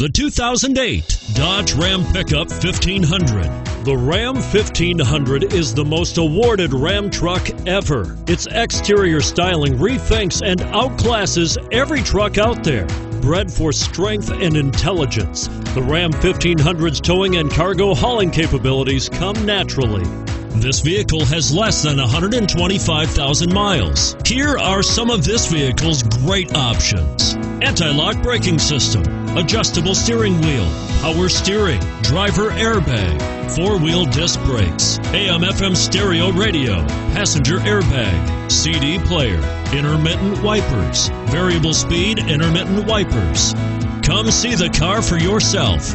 The 2008 Dodge Ram Pickup 1500. The Ram 1500 is the most awarded Ram truck ever. Its exterior styling rethinks and outclasses every truck out there. Bred for strength and intelligence, the Ram 1500's towing and cargo hauling capabilities come naturally. This vehicle has less than 125,000 miles. Here are some of this vehicle's great options anti lock braking system, adjustable steering wheel, power steering, driver airbag, four wheel disc brakes, AM FM stereo radio, passenger airbag, CD player, intermittent wipers, variable speed intermittent wipers. Come see the car for yourself.